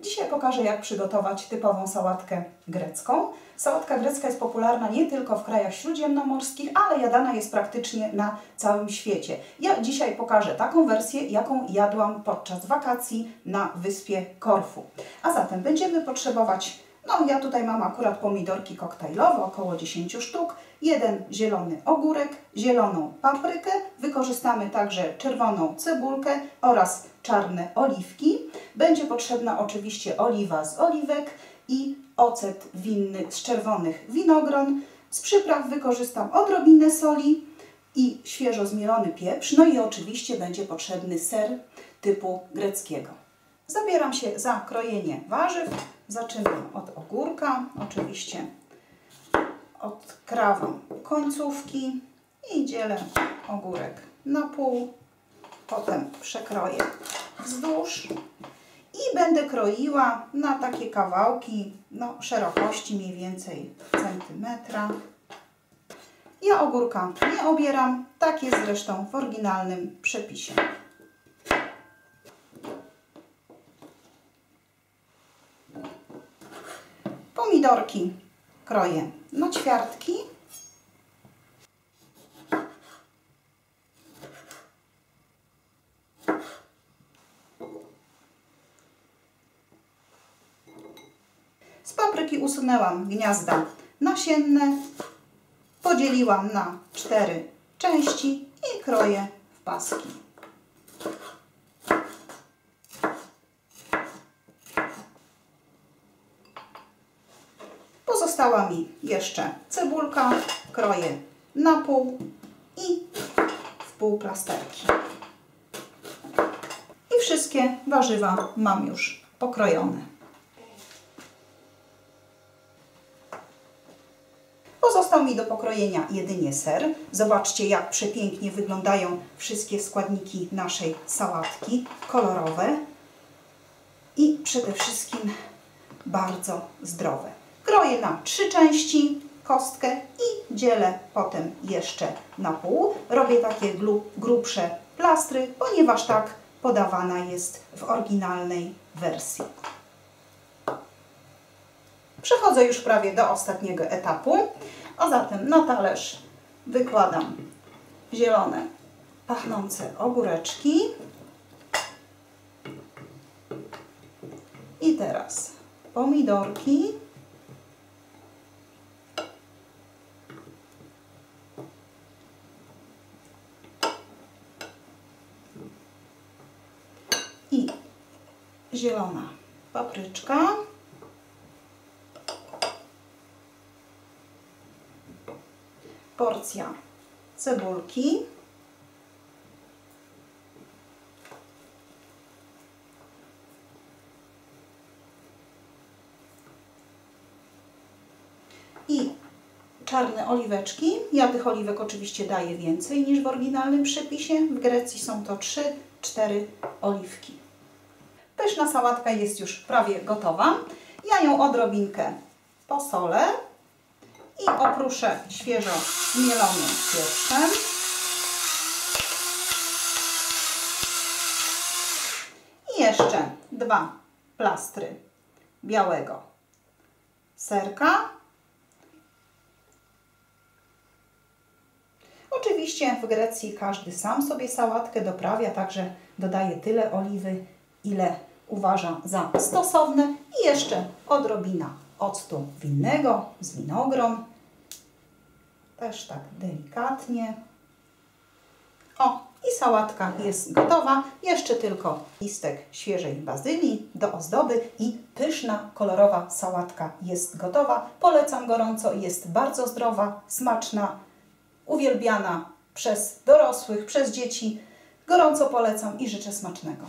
Dzisiaj pokażę, jak przygotować typową sałatkę grecką. Sałatka grecka jest popularna nie tylko w krajach śródziemnomorskich, ale jadana jest praktycznie na całym świecie. Ja dzisiaj pokażę taką wersję, jaką jadłam podczas wakacji na wyspie Korfu. A zatem będziemy potrzebować, no ja tutaj mam akurat pomidorki koktajlowe, około 10 sztuk, jeden zielony ogórek, zieloną paprykę, wykorzystamy także czerwoną cebulkę oraz czarne oliwki. Będzie potrzebna oczywiście oliwa z oliwek i ocet winny z czerwonych winogron. Z przypraw wykorzystam odrobinę soli i świeżo zmielony pieprz, no i oczywiście będzie potrzebny ser typu greckiego. Zabieram się za krojenie warzyw. Zaczynam od ogórka, oczywiście odkrawam końcówki i dzielę ogórek na pół. Potem przekroję wzdłuż i będę kroiła na takie kawałki no, szerokości mniej więcej centymetra. Ja ogórka nie obieram, tak jest zresztą w oryginalnym przepisie. Pomidorki kroję na ćwiartki. Z papryki usunęłam gniazda nasienne, podzieliłam na cztery części i kroję w paski. Pozostała mi jeszcze cebulka, kroję na pół i w pół plasterki. I wszystkie warzywa mam już pokrojone. Pozostał mi do pokrojenia jedynie ser. Zobaczcie, jak przepięknie wyglądają wszystkie składniki naszej sałatki, kolorowe i przede wszystkim bardzo zdrowe. Kroję na trzy części kostkę i dzielę potem jeszcze na pół. Robię takie grubsze plastry, ponieważ tak podawana jest w oryginalnej wersji. Przechodzę już prawie do ostatniego etapu, a zatem na talerz wykładam zielone, pachnące ogóreczki. I teraz pomidorki. I zielona papryczka. Porcja cebulki. I czarne oliweczki. Ja tych oliwek oczywiście daję więcej niż w oryginalnym przepisie. W Grecji są to 3-4 oliwki. Pyszna sałatka jest już prawie gotowa. Ja ją odrobinkę posolę i opruszę świeżo zmielonym pieprzem. I jeszcze dwa plastry białego serka. Oczywiście w Grecji każdy sam sobie sałatkę doprawia, także dodaje tyle oliwy, ile uważa za stosowne i jeszcze odrobina octu winnego z winogron. Też tak delikatnie. O, i sałatka jest gotowa. Jeszcze tylko listek świeżej bazylii do ozdoby i pyszna, kolorowa sałatka jest gotowa. Polecam gorąco, jest bardzo zdrowa, smaczna, uwielbiana przez dorosłych, przez dzieci. Gorąco polecam i życzę smacznego.